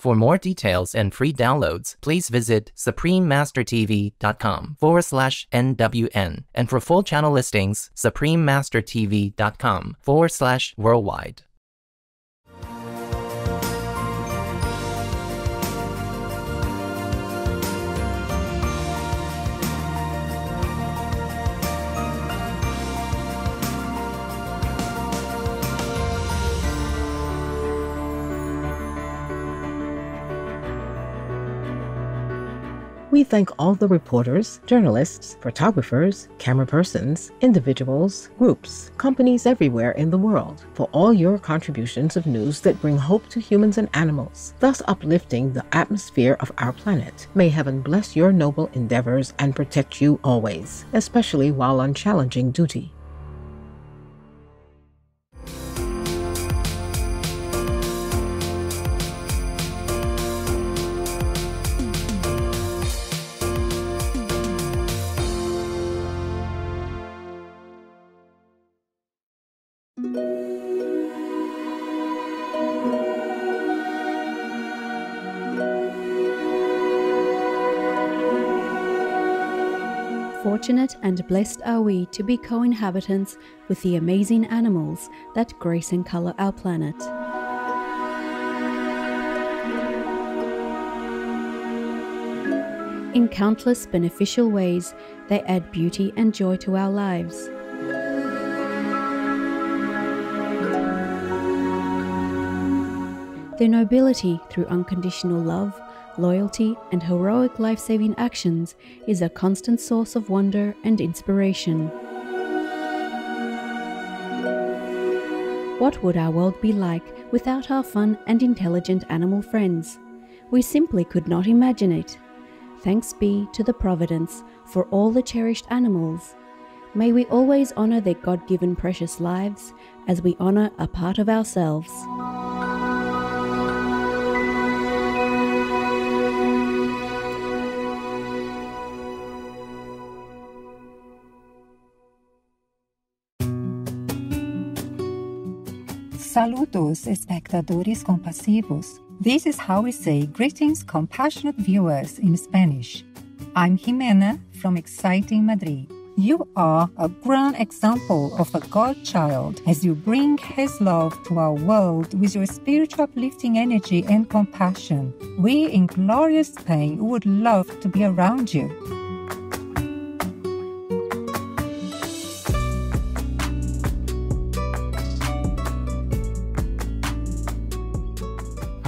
For more details and free downloads, please visit suprememastertv.com forward slash NWN. And for full channel listings, suprememastertv.com forward slash worldwide. We thank all the reporters, journalists, photographers, camera persons, individuals, groups, companies everywhere in the world for all your contributions of news that bring hope to humans and animals, thus uplifting the atmosphere of our planet. May heaven bless your noble endeavors and protect you always, especially while on challenging duty. Fortunate and blessed are we to be co inhabitants with the amazing animals that grace and color our planet. In countless beneficial ways, they add beauty and joy to our lives. Their nobility through unconditional love, loyalty, and heroic life saving actions is a constant source of wonder and inspiration. What would our world be like without our fun and intelligent animal friends? We simply could not imagine it. Thanks be to the Providence for all the cherished animals. May we always honor their God given precious lives as we honor a part of ourselves. Saludos, espectadores compasivos. This is how we say greetings, compassionate viewers in Spanish. I'm Jimena from Exciting Madrid. You are a grand example of a God child as you bring His love to our world with your spiritual uplifting energy and compassion. We in glorious Spain would love to be around you.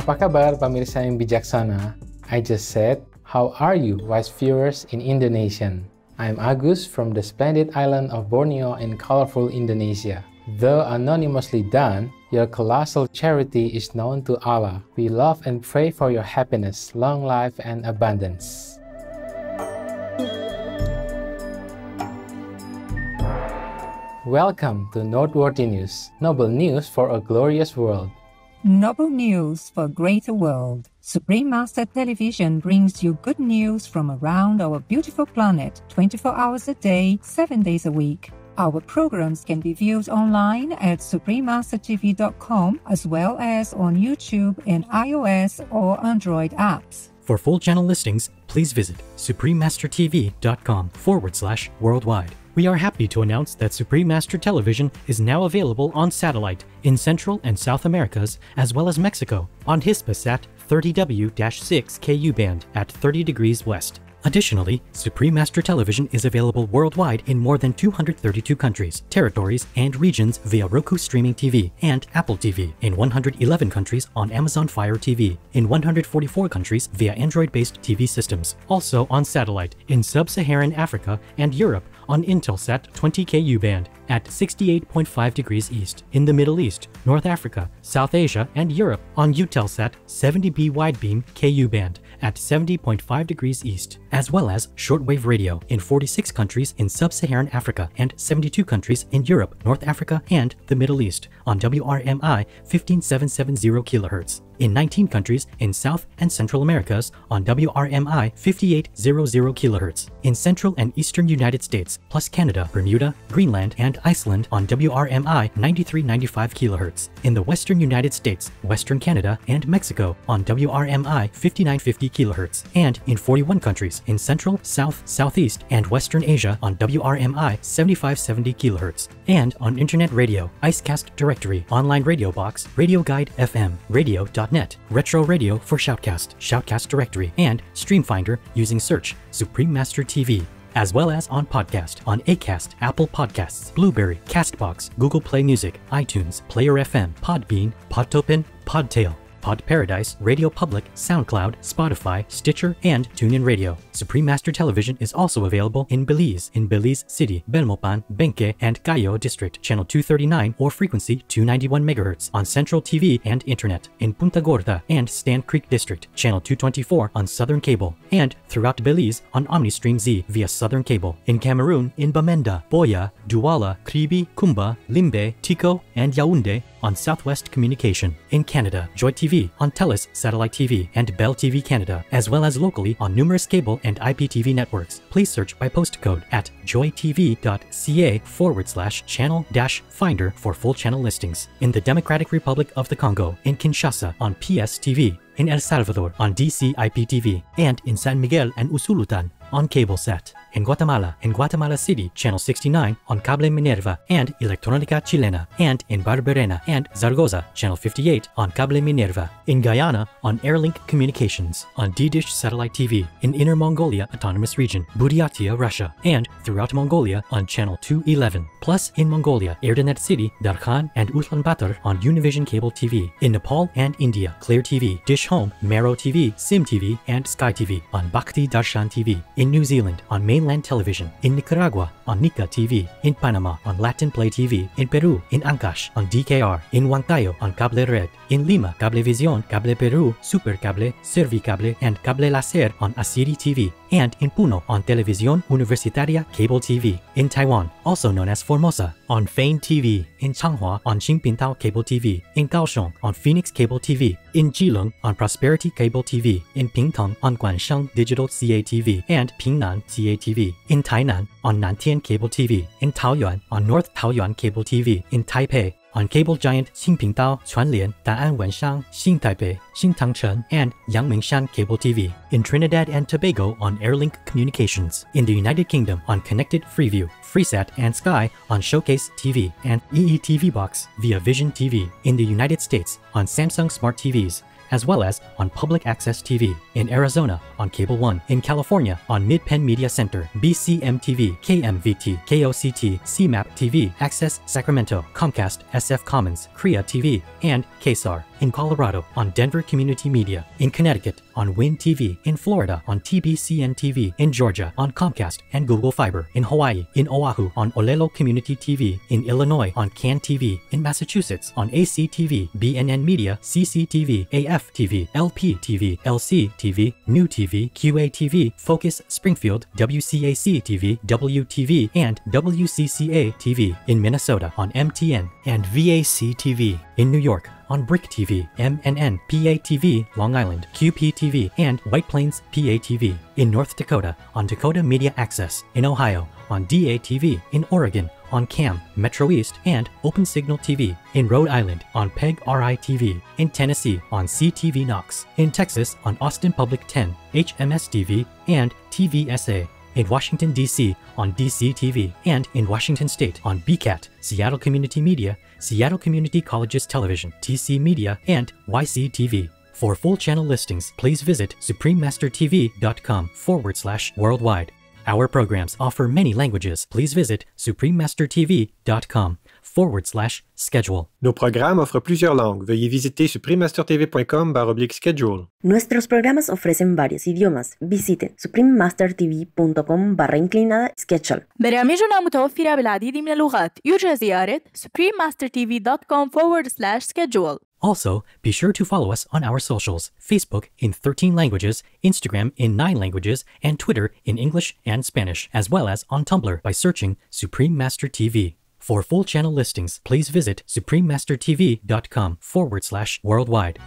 Apa kabar pemirsa yang bijaksana? I just said, how are you wise viewers in Indonesian? I'm Agus from the splendid island of Borneo in colorful Indonesia. Though anonymously done, your colossal charity is known to Allah. We love and pray for your happiness, long life, and abundance. Welcome to Noteworthy News, noble news for a glorious world. Noble news for greater world. Supreme Master Television brings you good news from around our beautiful planet 24 hours a day, 7 days a week. Our programs can be viewed online at suprememastertv.com as well as on YouTube and iOS or Android apps. For full channel listings, please visit suprememastertv.com forward slash worldwide. We are happy to announce that Supreme Master Television is now available on satellite in Central and South Americas as well as Mexico on Hispasat 30W-6 KU band at 30 degrees west. Additionally, Supreme Master Television is available worldwide in more than 232 countries, territories, and regions via Roku Streaming TV and Apple TV, in 111 countries on Amazon Fire TV, in 144 countries via Android-based TV systems, also on satellite in Sub-Saharan Africa and Europe on Intelsat 20Ku band at 68.5 degrees east, in the Middle East, North Africa, South Asia, and Europe on Eutelsat 70B widebeam Ku band at 70.5 degrees east, as well as shortwave radio in 46 countries in sub-Saharan Africa and 72 countries in Europe, North Africa, and the Middle East on WRMI 15770 kHz. In 19 countries in South and Central Americas on WRMI 5800 kHz, in Central and Eastern United States, plus Canada, Bermuda, Greenland, and Iceland on WRMI 9395 kHz, in the Western United States, Western Canada, and Mexico on WRMI 5950 kHz, and in 41 countries in Central, South, Southeast, and Western Asia on WRMI 7570 kHz, and on Internet radio, Icecast Directory, Online Radio Box, Radio Guide FM, Radio.net, Retro Radio for Shoutcast, Shoutcast Directory, and Streamfinder using search Supreme Master TV as well as on podcast on Acast, Apple Podcasts, Blubrry, Castbox, Google Play Music, iTunes, Player FM, Podbean, Podtopin, Podtail, Pod Paradise, Radio Public, SoundCloud, Spotify, Stitcher, and TuneIn Radio. Supreme Master Television is also available in Belize, in Belize City, Belmopan, Benque, and Cayo District, channel 239 or frequency 291 MHz on Central TV and Internet, in Punta Gorda and Stann Creek District, channel 224 on Southern Cable, and throughout Belize on OmniStream Z via Southern Cable. In Cameroon, in Bamenda, Buea, Douala, Kribi, Kumba, Limbe, Tiko, and Yaoundé on Southwest Communication. In Canada, Joy TV on TELUS Satellite TV and Bell TV Canada, as well as locally on numerous cable and IPTV networks. Please search by postcode at joytv.ca forward slash channel dash finder for full channel listings. In the Democratic Republic of the Congo, in Kinshasa on PSTV, in El Salvador on DC IPTV, and in San Miguel and Usulutan on CableSat. In Guatemala, in Guatemala City, Channel 69 on Cable Minerva and Electronica Chilena, and in Barberena and Zaragoza, Channel 58 on Cable Minerva. In Guyana, on Airlink Communications, on D-Dish Satellite TV, in Inner Mongolia Autonomous Region, Buryatia, Russia, and throughout Mongolia on Channel 211. Plus, in Mongolia, Erdenet City, Darkhan, and Ulaanbaatar on Univision Cable TV. In Nepal and India, Clear TV, Dish Home, Mero TV, Sim TV, and Sky TV on Bhakti Darshan TV. In New Zealand, on Mainland Television. In Nicaragua, on Nika TV. In Panama, on Latin Play TV. In Peru, in Ancash, on DKR. In Huancayo, on Cable Red. In Lima, Cablevisión, Cable Peru, Super Cable, Servicable, and Cable Laser on Asiri TV. And in Puno, on Televisión Universitaria Cable TV. In Taiwan, also known as Formosa, on Fane TV. In Changhua, on Xingpintao Cable TV. In Kaohsiung, on Phoenix Cable TV. In Keelung, on Prosperity Cable TV. In Pingtung, on Guansheng Digital CATV. And Pingnan CATV. In Tainan, on Nantian Cable TV. In Taoyuan, on North Taoyuan Cable TV. In Taipei, on cable giant Xingpingdao, Chuanlian, Da'an Wenshang, Xingtaipei, Xingtangcheng, and Yangmingshan Cable TV. In Trinidad and Tobago on Airlink Communications. In the United Kingdom on Connected Freeview, Freesat and Sky on Showcase TV and EETV Box via Vision TV. In the United States on Samsung Smart TVs as well as on Public Access TV, in Arizona on Cable One, in California on Midpen Media Center, BCM-TV, KMVT, KOCT, CMAP TV, Access Sacramento, Comcast, SF Commons, Korea TV, and KSAR. In Colorado on Denver Community Media, in Connecticut on Win TV, in Florida on TBCN TV, in Georgia on Comcast and Google Fiber, in Hawaii, in Oahu on Olelo Community TV, in Illinois on CAN TV, in Massachusetts on ACTV, BNN Media, CCTV, AF TV, LP TV, LC TV, New TV, QATV, Focus Springfield, WCAC TV, WTV, and WCCA TV, in Minnesota on MTN and VAC TV, in New York on BRIC TV, MNN, PATV, Long Island, QPTV, and White Plains PATV. In North Dakota on Dakota Media Access. In Ohio on DATV. In Oregon on CAM, Metro East, and Open Signal TV. In Rhode Island on PEG RI TV. In Tennessee on CTV Knox. In Texas on Austin Public 10, HMS TV, and TVSA in Washington, D.C. on DCTV, and in Washington State on BCAT, Seattle Community Media, Seattle Community Colleges Television, TC Media, and YCTV. For full channel listings, please visit suprememastertv.com forward slash worldwide. Our programs offer many languages. Please visit suprememastertv.com forward slash schedule. Nos programas ofrecen plusieurs langues. Veuillez visiter suprememastertv.com oblique schedule. Nuestros programas ofrecen varios idiomas. Visiten suprememastertv.com barra inclinada schedule. برامجنا متوفرة بالعديد من اللغات. يرجى زيارة suprememastertv.com forward slash schedule. Also, be sure to follow us on our socials Facebook in 13 languages, Instagram in 9 languages, and Twitter in English and Spanish, as well as on Tumblr by searching Supreme Master TV. For full channel listings, please visit suprememastertv.com forward slash worldwide.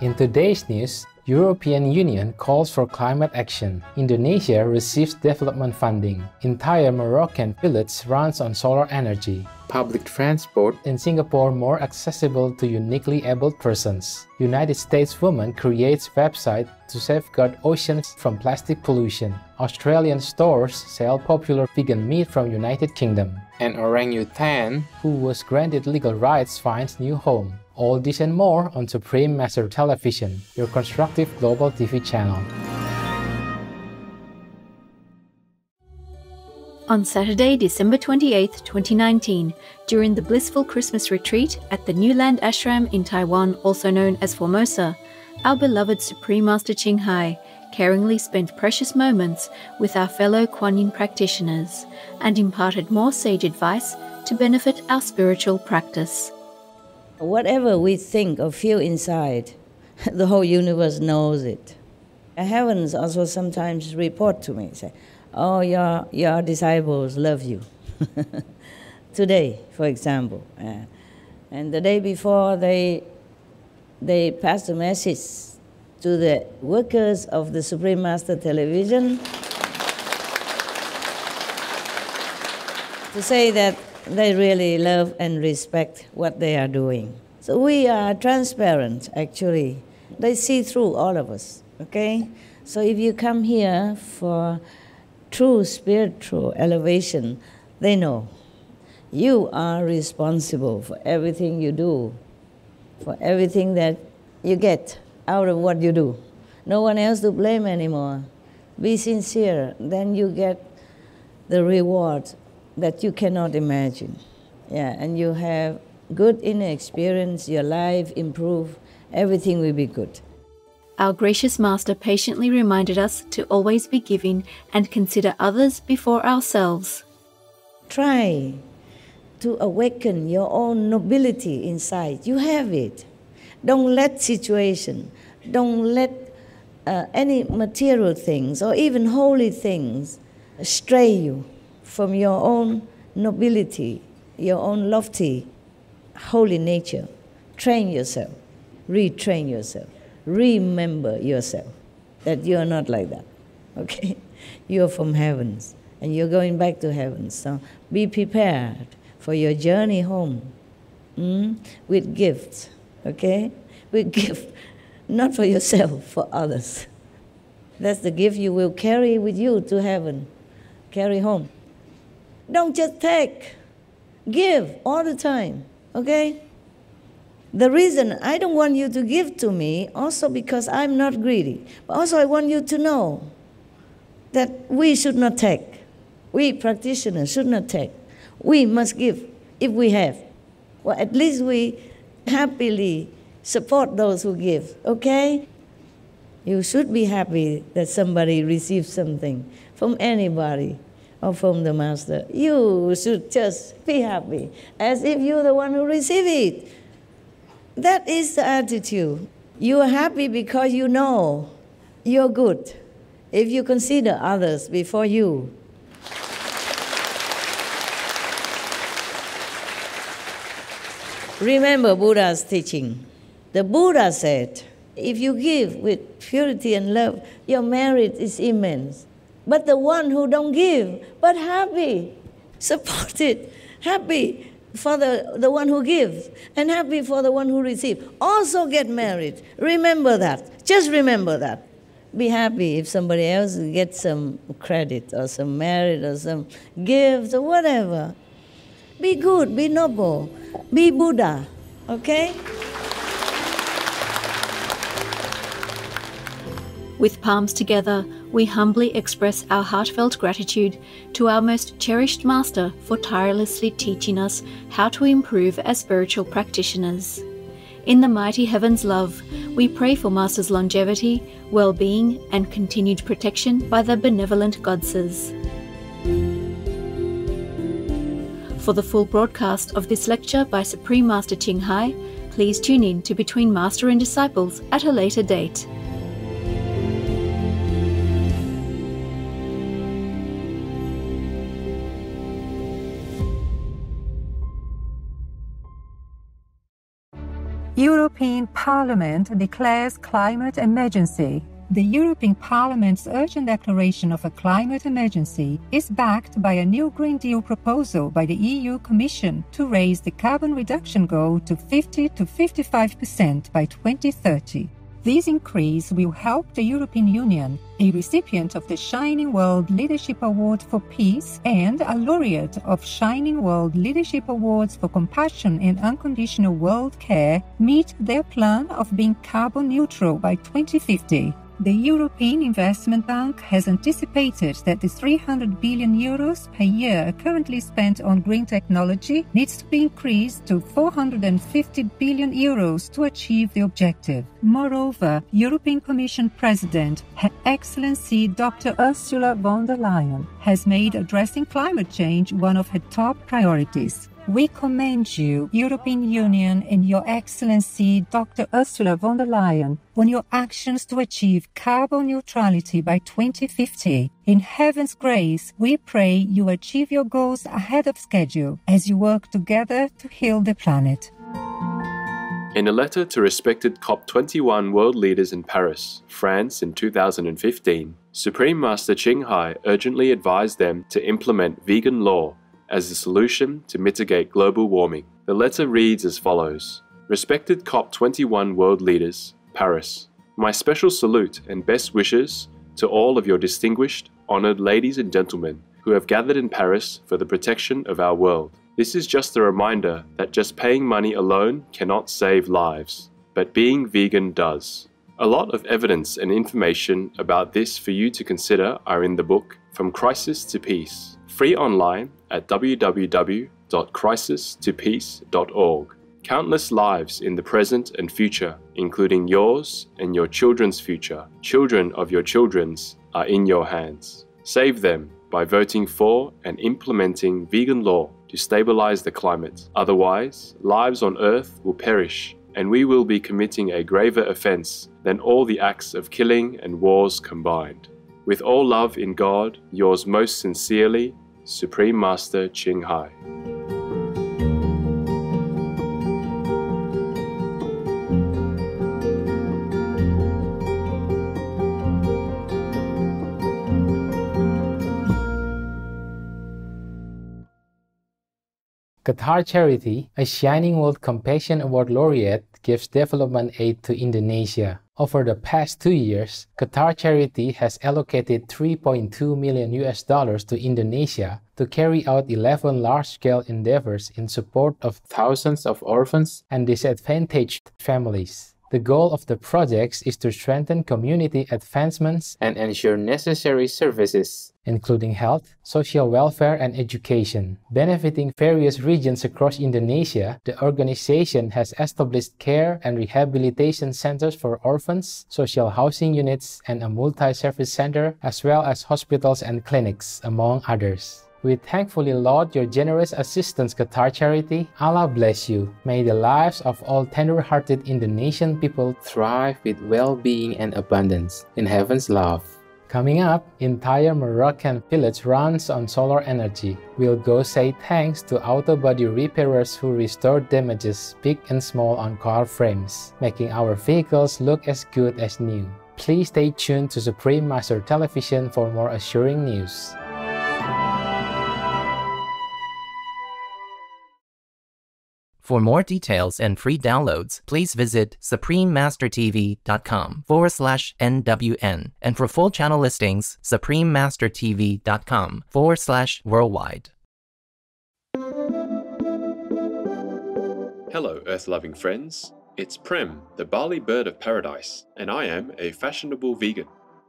In today's news, European Union calls for climate action. Indonesia receives development funding. Entire Moroccan village runs on solar energy. Public transport in Singapore more accessible to uniquely abled persons. United States woman creates website to safeguard oceans from plastic pollution. Australian stores sell popular vegan meat from United Kingdom. An orangutan who was granted legal rights finds new home. All this and more on Supreme Master Television, your constructive global TV channel. On Saturday, December 28, 2019, during the blissful Christmas retreat at the New Land Ashram in Taiwan, also known as Formosa, our beloved Supreme Master Ching Hai caringly spent precious moments with our fellow Kuan Yin practitioners and imparted more sage advice to benefit our spiritual practice. Whatever we think or feel inside, the whole universe knows it. The Heavens also sometimes report to me, say, oh, your, your disciples love you. Today, for example. Uh, and the day before, they, they passed a message to the workers of the Supreme Master Television to say that they really love and respect what they are doing. So we are transparent, actually. They see through all of us, okay? So if you come here for true spiritual elevation, they know you are responsible for everything you do, for everything that you get out of what you do. No one else to blame anymore. Be sincere, then you get the reward that you cannot imagine. Yeah, and you have good inner experience, your life improve, everything will be good. Our gracious Master patiently reminded us to always be giving and consider others before ourselves. Try to awaken your own nobility inside. You have it. Don't let situation, don't let uh, any material things or even holy things stray you from your own nobility, your own lofty, holy nature. Train yourself, retrain yourself, remember yourself that you are not like that. Okay? You're from heavens and you're going back to heaven. So be prepared for your journey home mm? with gifts. Okay? We give not for yourself, for others. That's the gift you will carry with you to heaven, carry home. Don't just take, give all the time, okay? The reason I don't want you to give to me also because I'm not greedy, but also I want you to know that we should not take. We practitioners should not take. We must give if we have. Well, at least we happily support those who give, okay? You should be happy that somebody receives something from anybody or from the master. You should just be happy, as if you're the one who received it. That is the attitude. You are happy because you know you're good. If you consider others before you, Remember Buddha's teaching. The Buddha said, if you give with purity and love, your merit is immense but the one who don't give, but happy, supported, happy for the, the one who gives, and happy for the one who receives. Also get married. Remember that. Just remember that. Be happy if somebody else gets some credit or some merit or some gifts or whatever. Be good, be noble, be Buddha, okay? With palms together, we humbly express our heartfelt gratitude to our most cherished Master for tirelessly teaching us how to improve as spiritual practitioners. In the mighty heavens love, we pray for Master's longevity, well being, and continued protection by the benevolent goddesses. For the full broadcast of this lecture by Supreme Master Ching Hai, please tune in to Between Master and Disciples at a later date. European Parliament declares climate emergency. The European Parliament's urgent declaration of a climate emergency is backed by a new Green Deal proposal by the EU Commission to raise the carbon reduction goal to 50 to 55% by 2030. This increase will help the European Union, a recipient of the Shining World Leadership Award for Peace and a laureate of Shining World Leadership Awards for Compassion and Unconditional World Care, meet their plan of being carbon neutral by 2050. The European Investment Bank has anticipated that the 300 billion euros per year currently spent on green technology needs to be increased to 450 billion euros to achieve the objective. Moreover, European Commission President Her Excellency Dr. Ursula von der Leyen has made addressing climate change one of her top priorities. We commend you, European Union, and Your Excellency Dr. Ursula von der Leyen, on your actions to achieve carbon neutrality by 2050. In heaven's grace, we pray you achieve your goals ahead of schedule as you work together to heal the planet. In a letter to respected COP21 world leaders in Paris, France in 2015, Supreme Master Ching Hai urgently advised them to implement vegan law as the solution to mitigate global warming. The letter reads as follows Respected COP21 world leaders, Paris, my special salute and best wishes to all of your distinguished, honored ladies and gentlemen who have gathered in Paris for the protection of our world. This is just a reminder that just paying money alone cannot save lives, but being vegan does. A lot of evidence and information about this for you to consider are in the book From Crisis to Peace, free online at www.crisistopeace.org. Countless lives in the present and future, including yours and your children's future, children of your children's, are in your hands. Save them by voting for and implementing vegan law to stabilize the climate. Otherwise, lives on Earth will perish, and we will be committing a graver offense than all the acts of killing and wars combined. With all love in God, yours most sincerely, Supreme Master Ching Hai. Qatar Charity, a Shining World Compassion Award laureate, gives development aid to Indonesia. Over the past two years, Qatar Charity has allocated 3.2 million US dollars to Indonesia to carry out 11 large-scale endeavors in support of thousands of orphans and disadvantaged families. The goal of the projects is to strengthen community advancements and ensure necessary services, including health, social welfare, and education. Benefiting various regions across Indonesia, the organization has established care and rehabilitation centers for orphans, social housing units, and a multi-service center, as well as hospitals and clinics, among others. We thankfully laud your generous assistance, Qatar Charity. Allah bless you. May the lives of all tender-hearted Indonesian people thrive with well-being and abundance in heaven's love. Coming up, entire Moroccan village runs on solar energy. We'll go say thanks to auto body repairers who restore damages big and small on car frames, making our vehicles look as good as new. Please stay tuned to Supreme Master Television for more assuring news. For more details and free downloads, please visit suprememastertv.com forward slash NWN. And for full channel listings, suprememastertv.com forward slash worldwide. Hello, Earth loving friends. It's Prem, the Bali bird of paradise, and I am a fashionable vegan.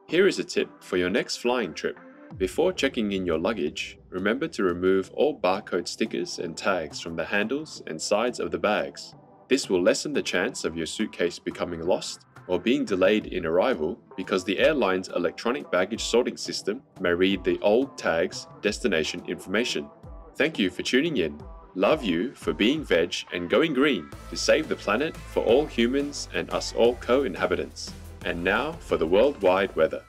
Here is a tip for your next flying trip. Before checking in your luggage, remember to remove all barcode stickers and tags from the handles and sides of the bags. This will lessen the chance of your suitcase becoming lost or being delayed in arrival because the airline's electronic baggage sorting system may read the old tag's destination information. Thank you for tuning in. Love you for being veg and going green to save the planet for all humans and us all co inhabitants. And now for the worldwide weather.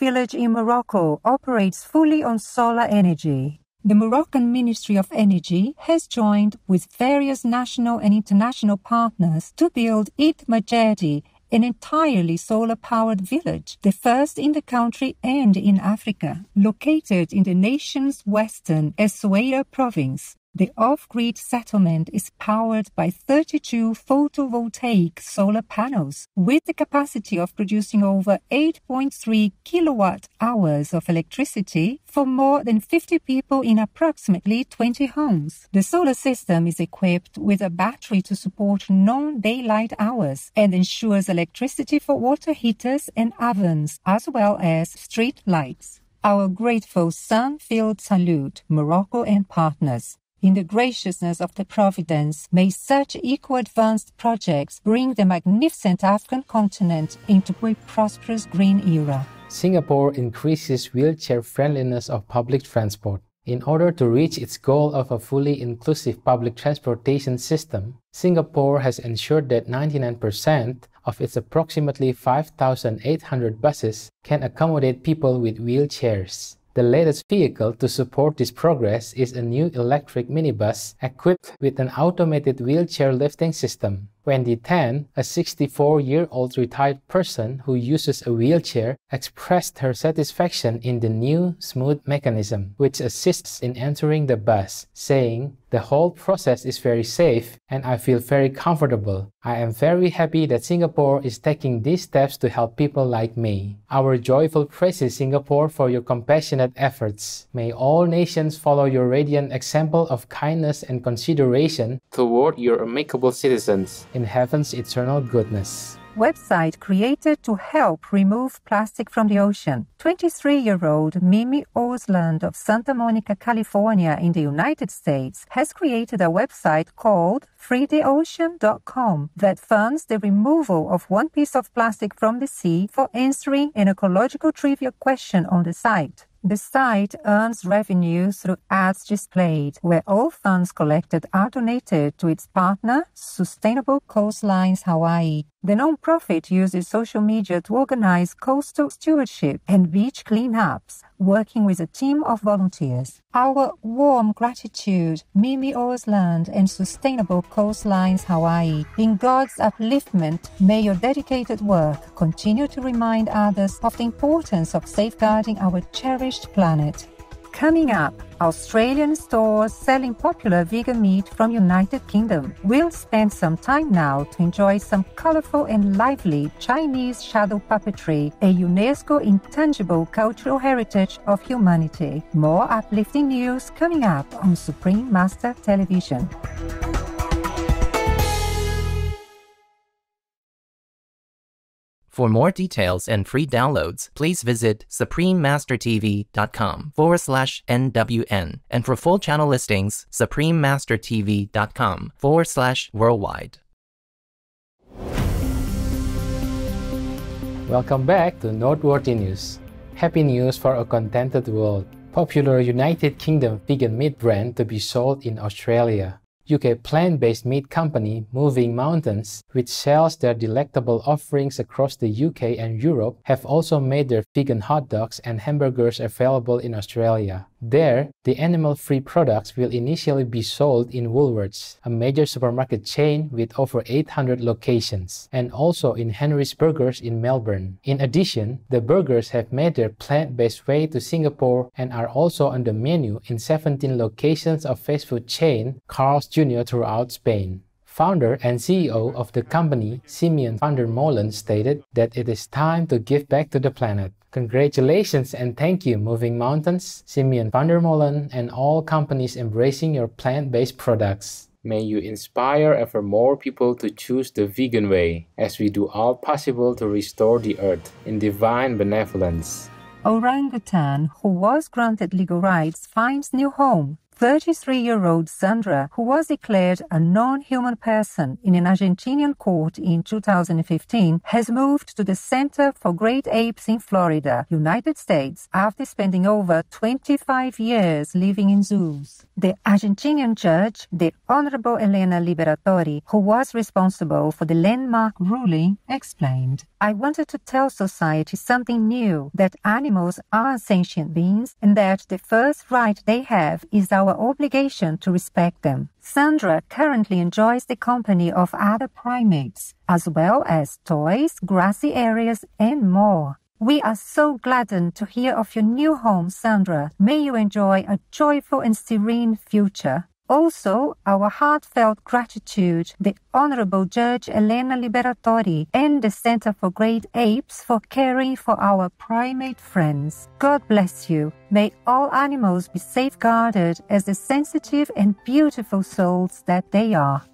Village in Morocco operates fully on solar energy. The Moroccan Ministry of Energy has joined with various national and international partners to build Id Mjahdi, an entirely solar powered village, the first in the country and in Africa, located in the nation's western Essaouira province. The off-grid settlement is powered by 32 photovoltaic solar panels with the capacity of producing over 8.3 kilowatt hours of electricity for more than 50 people in approximately 20 homes. The solar system is equipped with a battery to support non-daylight hours and ensures electricity for water heaters and ovens as well as street lights. Our grateful sun-filled salute, Morocco and partners. In the graciousness of the Providence, may such equal advanced projects bring the magnificent African continent into a prosperous green era. Singapore increases wheelchair friendliness of public transport. In order to reach its goal of a fully inclusive public transportation system, Singapore has ensured that 99% of its approximately 5,800 buses can accommodate people with wheelchairs. The latest vehicle to support this progress is a new electric minibus equipped with an automated wheelchair lifting system. Wendy Tan, a 64-year-old retired person who uses a wheelchair, expressed her satisfaction in the new smooth mechanism, which assists in entering the bus, saying, The whole process is very safe and I feel very comfortable. I am very happy that Singapore is taking these steps to help people like me. Our joyful praises Singapore for your compassionate efforts. May all nations follow your radiant example of kindness and consideration toward your amicable citizens in heaven's eternal goodness. Website created to help remove plastic from the ocean. 23 year old Mimi Ausland of Santa Monica, California, in the United States, has created a website called freetheocean.com that funds the removal of one piece of plastic from the sea for answering an ecological trivia question on the site. The site earns revenue through ads displayed, where all funds collected are donated to its partner, Sustainable Coastlines Hawaii. The nonprofit uses social media to organize coastal stewardship and beach cleanups, working with a team of volunteers. Our warm gratitude, Mimi Ausland and Sustainable Coastlines Hawaii. In God's upliftment, may your dedicated work continue to remind others of the importance of safeguarding our cherished planet. Coming up, Australian stores selling popular vegan meat from United Kingdom. We'll spend some time now to enjoy some colorful and lively Chinese shadow puppetry, a UNESCO intangible cultural heritage of humanity. More uplifting news coming up on Supreme Master Television. For more details and free downloads, please visit suprememastertv.com forward slash NWN. And for full channel listings, suprememastertv.com forward slash worldwide. Welcome back to Noteworthy News. Happy news for a contented world. Popular United Kingdom vegan meat brand to be sold in Australia. UK plant-based meat company Moving Mountains, which sells their delectable offerings across the UK and Europe, have also made their vegan hot dogs and hamburgers available in Australia. There, the animal-free products will initially be sold in Woolworths, a major supermarket chain with over 800 locations, and also in Henry's Burgers in Melbourne. In addition, the burgers have made their plant-based way to Singapore and are also on the menu in 17 locations of fast food chain Carl's Jr. throughout Spain. Founder and CEO of the company, Simeon van der Molen, stated that it is time to give back to the planet. Congratulations and thank you, Moving Mountains, Simeon van der Molen, and all companies embracing your plant based products. May you inspire ever more people to choose the vegan way, as we do all possible to restore the earth in divine benevolence. Orangutan, who was granted legal rights, finds new home 33-year-old Sandra, who was declared a non-human person in an Argentinian court in 2015, has moved to the Center for Great Apes in Florida, United States, after spending over 25 years living in zoos. The Argentinian judge, the Honorable Elena Liberatori, who was responsible for the landmark ruling, explained, I wanted to tell society something new, that animals are sentient beings and that the first right they have is our obligation to respect them. Sandra currently enjoys the company of other primates, as well as toys, grassy areas, and more. We are so gladdened to hear of your new home, Sandra. May you enjoy a joyful and serene future. Also, our heartfelt gratitude the Honorable Judge Elena Liberatori and the Center for Great Apes for caring for our primate friends. God bless you. May all animals be safeguarded as the sensitive and beautiful souls that they are.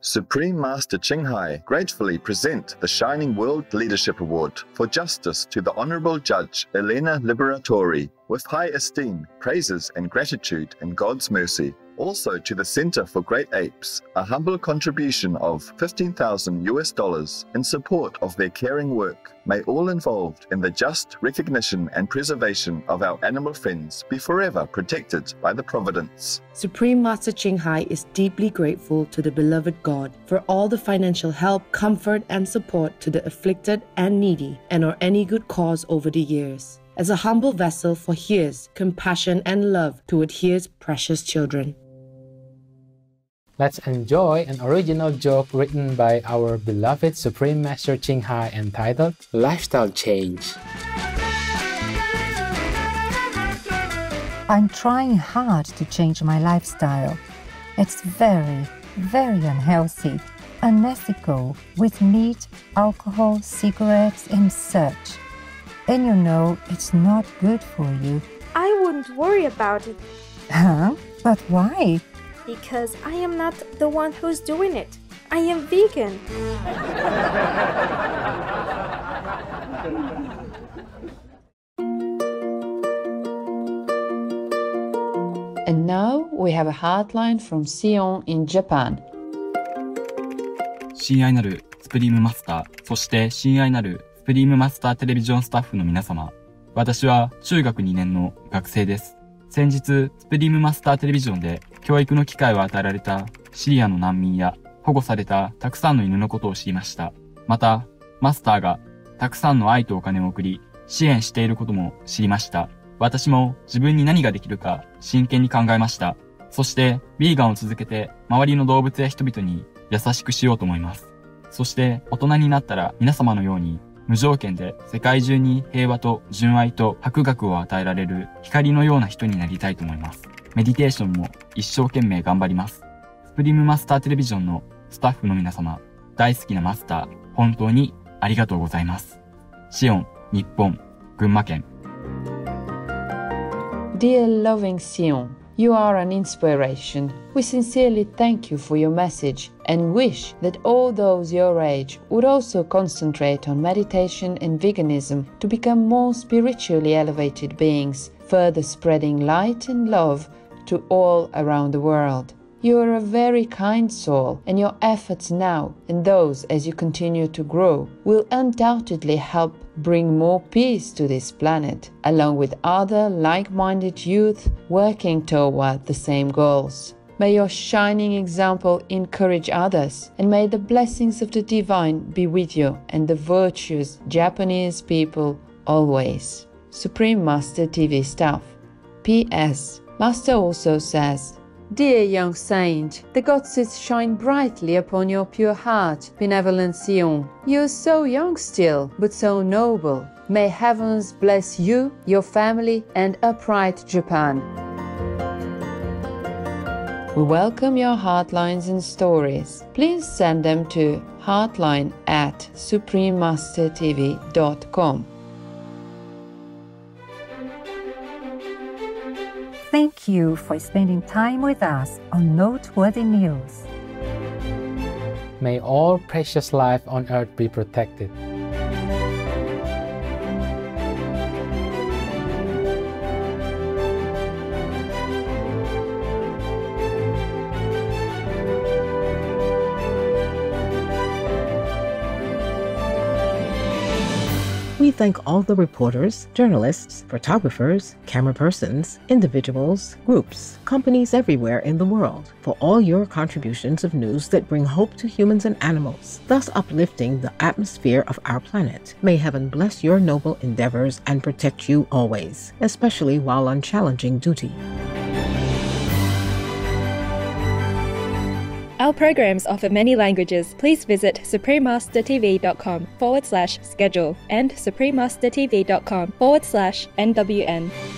Supreme Master Ching Hai gratefully present the Shining World Leadership Award for Justice to the Honorable Judge Elena Liberatori with high esteem, praises, and gratitude in God's mercy. Also to the Center for Great Apes, a humble contribution of 15,000 US dollars in support of their caring work. May all involved in the just recognition and preservation of our animal friends be forever protected by the Providence. Supreme Master Ching Hai is deeply grateful to the beloved God for all the financial help, comfort, and support to the afflicted and needy, and or any good cause over the years. As a humble vessel for His compassion and love toward His precious children. Let's enjoy an original joke written by our beloved Supreme Master Ching Hai entitled Lifestyle Change. I'm trying hard to change my lifestyle. It's very, very unhealthy, unethical, with meat, alcohol, cigarettes, and such. And you know it's not good for you. I wouldn't worry about it. Huh? But why? Because I am not the one who's doing it. I am vegan. And now we have a hotline from Sion in Japan. 親愛なるスプリームマスター、そして親愛なるスプリームマスターテレビジョンスタッフの皆様。私は中学2年の学生です。先日、スプリームマスターテレビジョンで教育の機会を与えられたシリアの難民や保護されたたくさんの犬のことを知りました。また、マスターがたくさんの愛とお金を送り、支援していることも知りました。私も自分に何ができるか真剣に考えました。そして、ビーガンを続けて周りの動物や人々に優しくしようと思います。そして、大人になったら皆様のように無条件で世界中に平和と純愛と博学を与えられる光のような人になりたいと思います。メディテーションも一生懸命頑張ります。スプリムマスターテレビジョンのスタッフの皆様、大好きなマスター、本当にありがとうございます。シオン、日本、群馬県。Dear loving Sion, You are an inspiration. We sincerely thank you for your message and wish that all those your age would also concentrate on meditation and veganism to become more spiritually elevated beings, further spreading light and love to all around the world. You are a very kind soul, and your efforts now and those as you continue to grow will undoubtedly help bring more peace to this planet, along with other like minded youth working toward the same goals. May your shining example encourage others, and may the blessings of the divine be with you and the virtuous Japanese people always. Supreme Master TV staff. P.S. Master also says, Dear young saint, the gods shine brightly upon your pure heart, benevolent Sion. You are so young still, but so noble. May heavens bless you, your family, and upright Japan. We welcome your heartlines and stories. Please send them to heartline at suprememastertv.com. Thank you for spending time with us on Noteworthy News. May all precious life on earth be protected. Thank all the reporters, journalists, photographers, camera persons, individuals, groups, companies everywhere in the world for all your contributions of news that bring hope to humans and animals, thus uplifting the atmosphere of our planet. May heaven bless your noble endeavors and protect you always, especially while on challenging duty. Our programs offer many languages. Please visit suprememastertv.com forward slash schedule and suprememastertv.com forward slash NWN.